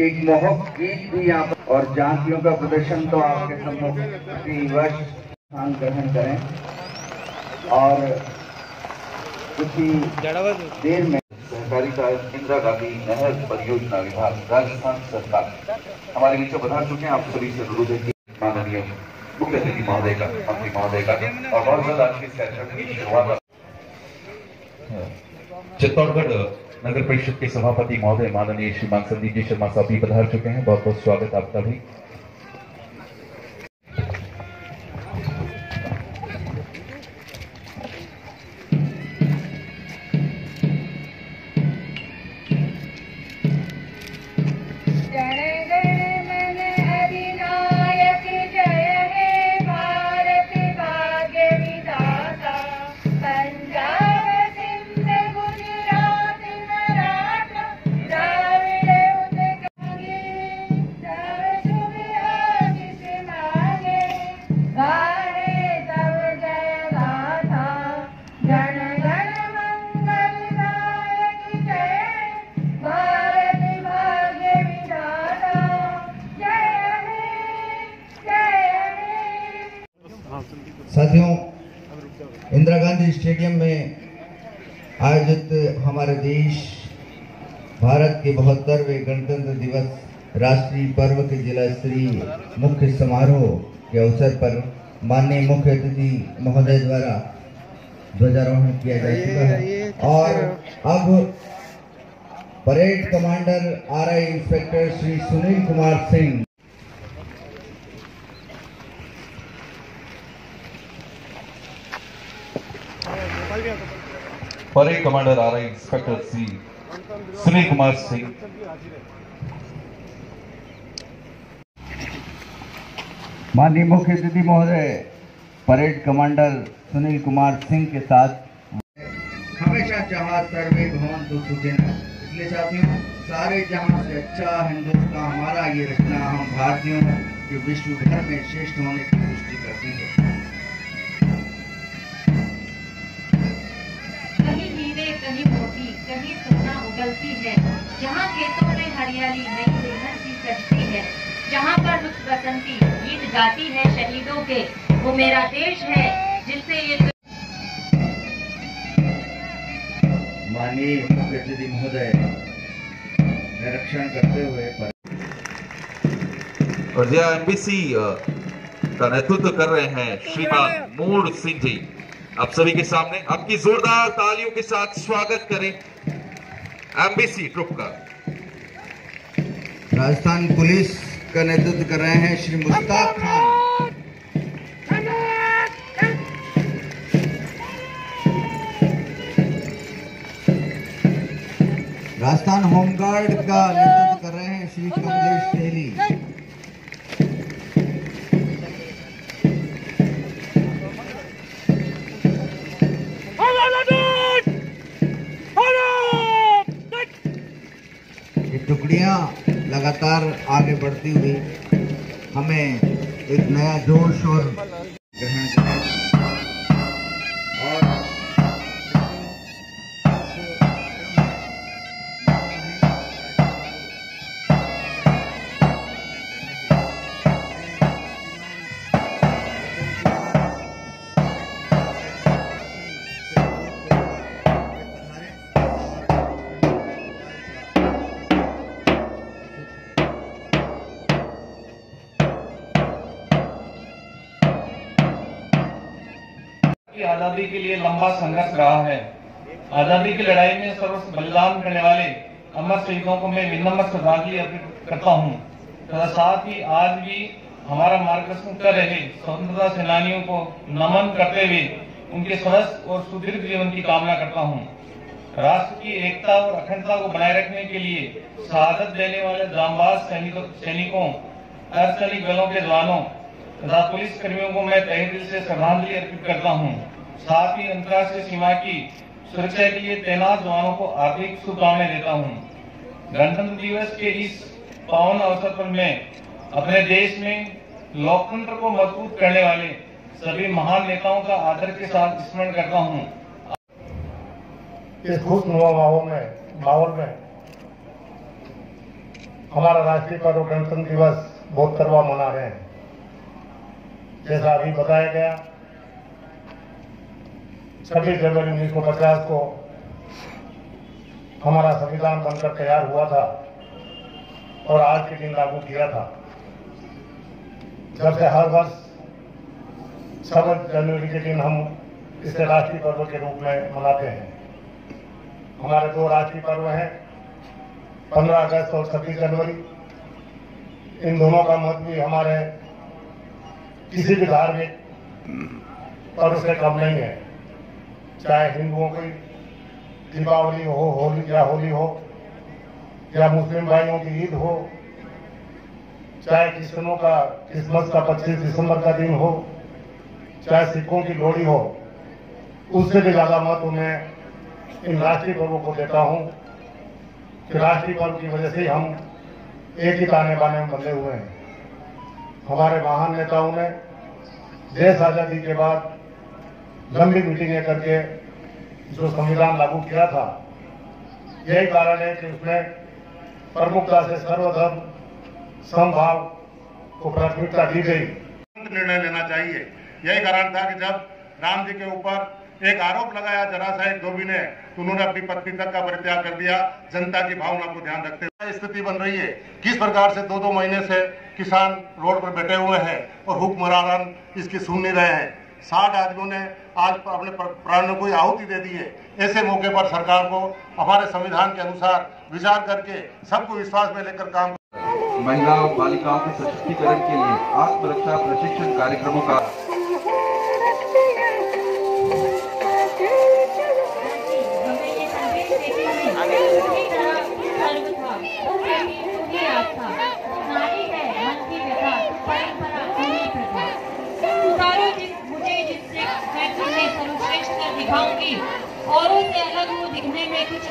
एक मोहक गीत भी यहाँ पर और झांकियों का प्रदर्शन तो आपके सम्मुख वर्ष स्थान ग्रहण करें। और कुछ ही देर में सहकारिता इंदिरा गांधी नहर परियोजना विभाग, राजस्थान सरकार। हमारे बीच पधार चुके हैं, आप सभी से अनुरोध है माननीय मुख्य अतिथि महोदय का, मंत्री महोदय का और बहुत जल्द आज के सेशन की शुरुआत चित्तौड़गढ़ नगर परिषद के सभापति महोदय माननीय श्रीमान संदीप जी शर्मा साहब भी पधार चुके हैं। बहुत बहुत स्वागत आपका भी। साथियों इंदिरा गांधी स्टेडियम में आयोजित हमारे देश भारत के बहत्तरवे गणतंत्र दिवस राष्ट्रीय पर्व के जिला स्तरीय मुख्य समारोह के अवसर पर माननीय मुख्य अतिथि महोदय द्वारा ध्वजारोहण किया जा चुका है। और अब parade commander R I inspector Shri Sunil Kumar Singh parade commander R I inspector Shri Sunil Kumar Singh. माननीय मुख्य अतिथि महोदय परेड कमांडर सुनील कुमार सिंह के साथ। हमेशा चाहा सर्वे भवन तो सुखिन इसलिए साथियों सारे जहाँ से अच्छा हिंदुस्तान हमारा ये रचना हम भारतीयों के विश्व भर में श्रेष्ठ होने की पुष्टि करती है। हीरे कहीं मोती कहीं सोना उगलती है। जहाँ खेतों में हरियाली नई दुल्हन सी सजती है जहाँ पर रुत बसंती गीत गाती है शहीदों के। वो मेरा देश है जिससे ये माननीय महोदय निरीक्षण करते हुए पर और यह एमबीसी का नेतृत्व कर रहे हैं श्रीमान मूड सिंह जी। आप सभी के सामने आपकी जोरदार तालियों के साथ स्वागत करें एमबीसी ट्रुप का। राजस्थान पुलिस का नेतृत्व कर रहे हैं श्री मुश्ताक खान। राजस्थान होमगार्ड का नेतृत्व कर रहे हैं श्री कमलेश तेली लगातार आगे बढ़ती हुई हमें एक नया जोश और आज़ादी के लिए लंबा संघर्ष रहा है। आज़ादी की लड़ाई में सर्वस्व बलिदान करने वाले अमर शहीदों को मैं विनम्र श्रद्धांजलि अर्पित करता हूँ। तथा साथ ही आज भी हमारा मार्गदर्शन कर रहे स्वतंत्रता सेनानियों को नमन करते हुए उनके स्वस्थ और सुदीर्घ जीवन की कामना करता हूँ। राष्ट्र की एकता और अखंडता को बनाए रखने के लिए शहादत देने वाले सैनिकों सैनिकों, अर्धसैनिक बलों के जवानों तथा पुलिस कर्मियों को मैं तहे दिल से श्रद्धांजलि अर्पित करता हूँ। साथ ही अंतर्राष्ट्रीय सीमा की सुरक्षा के लिए तैनात जवानों को हार्दिक शुभकामनाएँ देता हूँ। गणतंत्र दिवस के इस पावन अवसर पर मैं अपने देश में लोकतंत्र को मज़बूत करने वाले सभी महान नेताओं का आदर के साथ स्मरण करता हूँ। इस खुशनुमा माहौल में माहौल में हमारा राष्ट्रीय पर्व गणतंत्र दिवस बहुत तरवा मना रहे हैं। जैसा अभी बताया गया छब्बीस जनवरी उन्नीस सौ पचास को हमारा संविधान बनकर तैयार हुआ था और आज के दिन लागू किया था। जब से हर वर्ष छब्बीस जनवरी के दिन हम इसे राष्ट्रीय पर्व के रूप में मनाते हैं। हमारे दो राष्ट्रीय पर्व हैं, पंद्रह अगस्त और छब्बीस जनवरी। इन दोनों का महत्व भी हमारे किसी भी धार्मिक पर्व से कम नहीं है। चाहे हिंदुओं की दीपावली हो, होली, या होली हो, या मुस्लिम भाइयों की ईद हो, चाहे क्रिश्चनों का क्रिसमस का 25 दिसंबर का दिन हो, चाहे सिखों की लोहड़ी हो, उससे भी ज़्यादा महत्व मैं इन राष्ट्रीय पर्वों को देता हूँ कि राष्ट्रीय पर्व की वजह से हम एक ही ताने बाने में बंधे हुए हैं। हमारे महान नेताओं ने देश आज़ादी के बाद लंबी मीटिंगें करके जो संविधान लागू किया था, यही कारण है कि उसमें प्रमुखता से सर्वधर्म समभाव को प्राथमिकता दी गई। निर्णय लेना चाहिए। यही कारण था कि जब राम जी के ऊपर एक आरोप लगाया जरा सा एक धोबी ने तो उन्होंने अपनी पत्नी तक का परित्याग कर दिया। जनता की भावना को ध्यान रखते हुए स्थिति बन रही है। किस प्रकार से दो दो महीने से किसान रोड पर बैठे हुए हैं और हुक्मरान इसकी सुन नहीं रहे हैं? साठ आदमियों ने आज अपने प्राणों को आहुति दे दी है। ऐसे मौके पर सरकार को हमारे संविधान के अनुसार विचार करके सबको विश्वास में लेकर काम महिला और बालिकाओं के सशक्तिकरण के लिए आत्मरक्षा प्रशिक्षण कार्यक्रमों का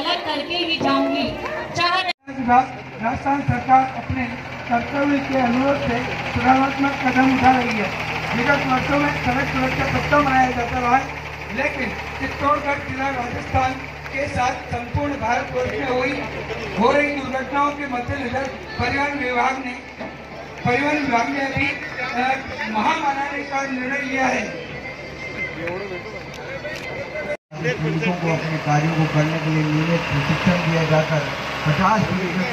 अलग करके ही जाऊँगी। राजस्थान सरकार अपने कर्तव्य के अनुरोध से सुधारात्मक कदम उठा रही है। विगत वर्षों में सड़क सुरक्षा सप्ताह मनाया जाता रहा है लेकिन चित्तौड़गढ़ जिला राजस्थान के साथ संपूर्ण भारतवर्ष में हुई हो रही दुर्घटनाओं के मद्देनजर परिवहन विभाग ने परिवहन विभाग ने अभी अ, महामानाने का निर्णय लिया है। पुलिसों को, अपने कार्यों को करने के लिए नियमित प्रशिक्षण दिया जाकर पचास प्रतिशत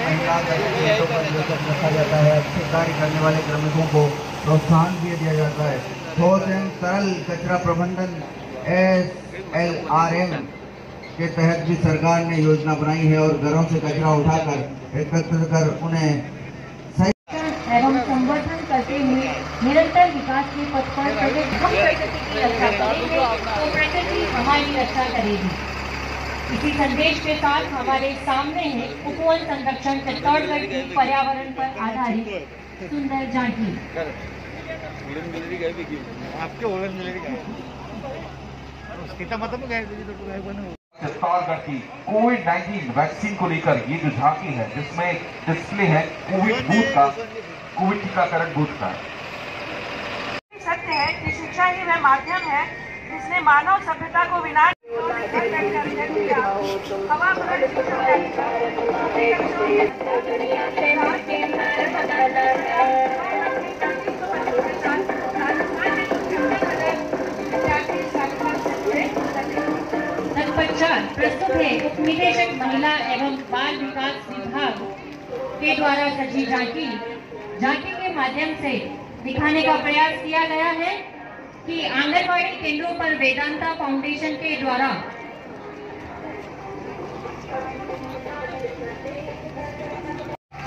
रखा जाता है। अच्छे कार्य करने वाले श्रमिकों को प्रोत्साहन भी दिया जाता है। ठोस एवं सरल कचरा प्रबंधन एस एल आर एम के तहत भी सरकार ने योजना बनाई है और घरों से कचरा उठाकर एकत्र कर उन्हें सही एवं संवर्धन करते हुए निरंतर विकास के पथ पर चले हम प्रकृति की रक्षा करेंगे तो प्रकृति हमारी रक्षा करेगी इसी संदेश के साथ हमारे सामने है उपवन संरक्षण चित्तौड़गढ़ की पर्यावरण पर आधारित सुंदर झांकी। चित्तौड़गढ़ की कोविड 19 वैक्सीन को लेकर ये जो झांकी है जिसमें डिस्प्ले है कोविड बूथ का कोविड टीकाकरण बूथ का। सत्य है कि शिक्षा ही वह माध्यम है जिसने मानव सभ्यता को विनाश प्रस्तुत निदेशक महिला एवं बाल विकास विभाग के द्वारा सजी झांकी। झांकी के माध्यम से दिखाने का प्रयास किया गया है कि आंगनबाड़ी केंद्रों पर वेदांता फाउंडेशन के द्वारा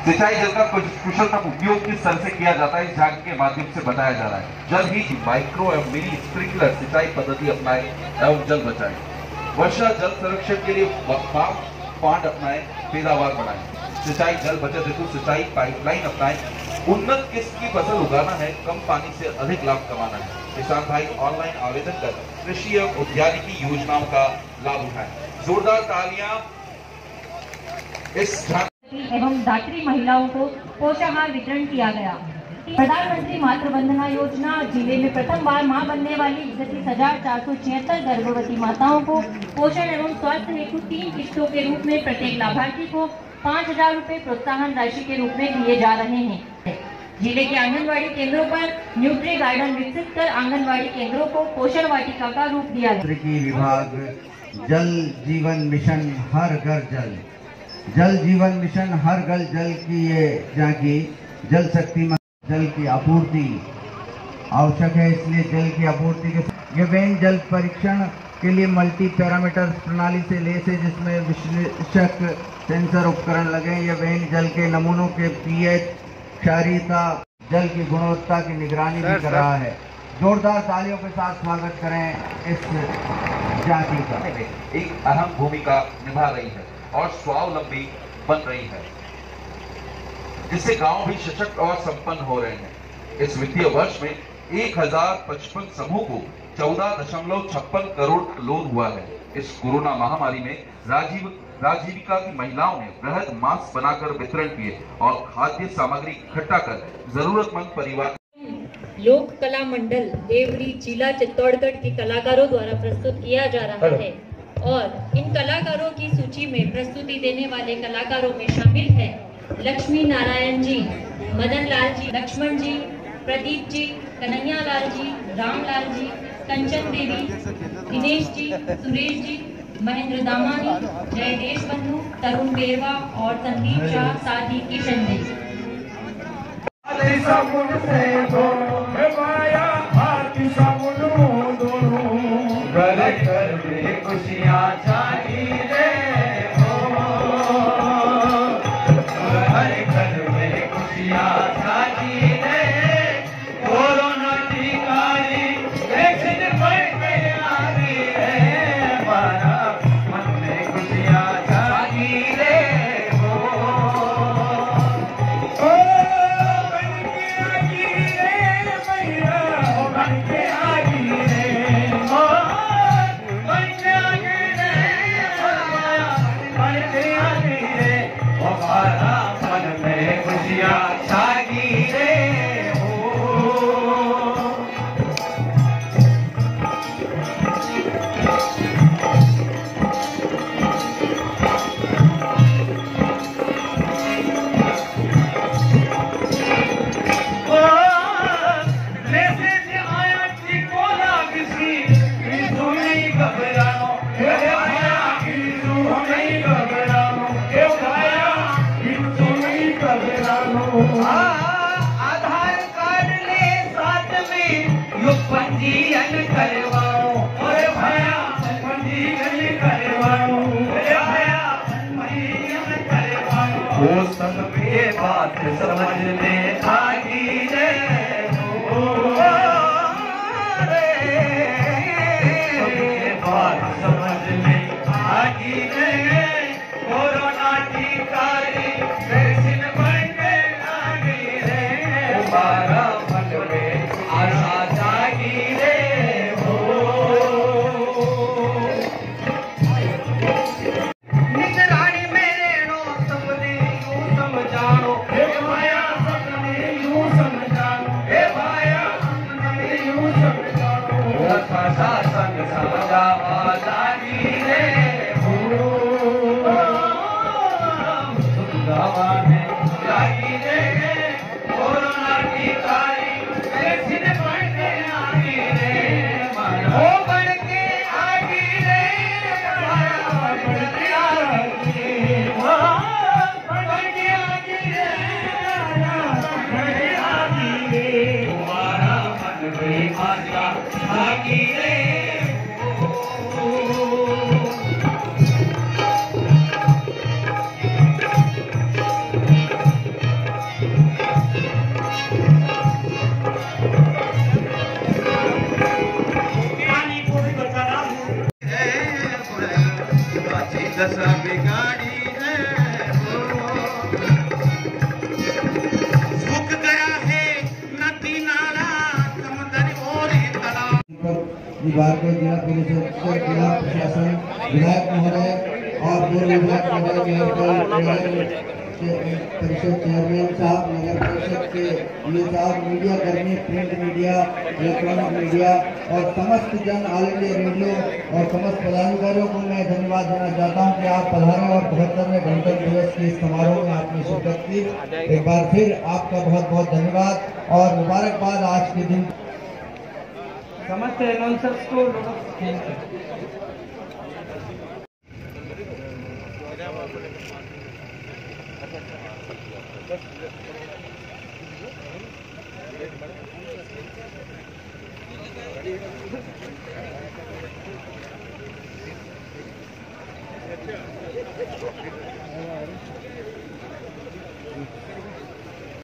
सिंचाई जल का कुशलतम उपयोग किस तरह से किया जाता है, इस के माध्यम से बताया जा रहा है। जल्द ही माइक्रो एवं मिनी स्प्रिंकलर सिंचाई पद्धति अपनाए एवं जल बचाए। वर्षा जल संरक्षण के लिए पांड अपनाए, पैदावार बढ़ाए। सिंचाई जल बचत हेतु सिंचाई पाइपलाइन अपनाए। उन्नत किस्म की फ़सल उगाना है, कम पानी से अधिक लाभ कमाना है। किसान भाई ऑनलाइन आवेदन कर कृषि एवं उद्यानिकी योजनाओं का लाभ उठाएँ। जोरदार तालियाँ इस एवं दात्री महिलाओं को पोषाहार वितरण किया गया। प्रधानमंत्री मातृ वंदना योजना ज़िले में प्रथम बार माँ बनने वाली इकतीस हज़ार चार सौ छिहत्तर गर्भवती माताओं को पोषण एवं स्वास्थ्य हेतु तीन किस्तों के रूप में प्रत्येक लाभार्थी को पाँच हज़ार रूपए प्रोत्साहन राशि के रूप में दिए जा रहे हैं। ज़िले के आंगनबाड़ी केंद्रों पर न्यूट्री गार्डन विकसित कर आंगनबाड़ी केंद्रों को पोषण वाटिका का रूप दिया विभाग जल जीवन मिशन हर घर जल। जल जीवन मिशन हर गल जल की ये जहाँ की जल शक्ति में जल की आपूर्ति। आवश्यक है इसलिए जल की आपूर्ति के ये वेन जल परीक्षण के लिए मल्टी पैरामीटर प्रणाली से लेस है जिसमें विश्लेषक सेंसर उपकरण लगे ये वेन जल के नमूनों के पीएच क्षारीयता जल की गुणवत्ता की निगरानी भी कर रहा है। जोरदार तालियों के साथ स्वागत करें इस जाति का। एक अहम भूमिका निभा रही है। और स्वावलंबी बन रही है। जिससे गाँव भी सशक्त और संपन्न हो रहे हैं। इस वित्तीय वर्ष में एक हज़ार पचपन समूह को चौदह दशमलव छप्पन करोड़ लोन हुआ है। इस कोरोना महामारी में राजीव राजीविका की महिलाओं ने वृहद मास्क बनाकर वितरण किए और खाद्य सामग्री इकट्ठा कर जरूरतमंद परिवार लोक कला मंडल देवरी जिला चित्तौड़गढ़ के कलाकारों द्वारा प्रस्तुत किया जा रहा है। और इन कलाकारों की सूची में प्रस्तुति देने वाले कलाकारों में शामिल है लक्ष्मी नारायण जी, मदन लाल जी, लक्ष्मण जी, प्रदीप जी, कन्हैया लाल जी रामलाल जी, कंचन देवी, दिनेश जी, सुरेश जी, महेंद्र दामानी जयदेश बंधु तरुण बेरवा और संदीप शाह ही किशन जी। सब ये बात समझ में आगी विभाग के जिला पुलिस अधीक्षक, जिला प्रशासन, विधायक महोदय और पूर्व विभाग महोदय परिषद चेयरमैन साहब, नगर परिषद के ये साहब मीडिया कर्मी प्रिंट मीडिया इलेक्ट्रॉनिक मीडिया और समस्त जन ऑल इंडिया रेडियो और समस्त पदाधिकारियों को मैं धन्यवाद देना चाहता हूँ कि आप पधारे और बहत्तरवें गणतंत्र दिवस के समारोह में आपने शिरकत की। एक बार फिर आपका बहुत बहुत धन्यवाद और मुबारकबाद आज के दिन। समस्त अनाउंसर्स को थैंक यू.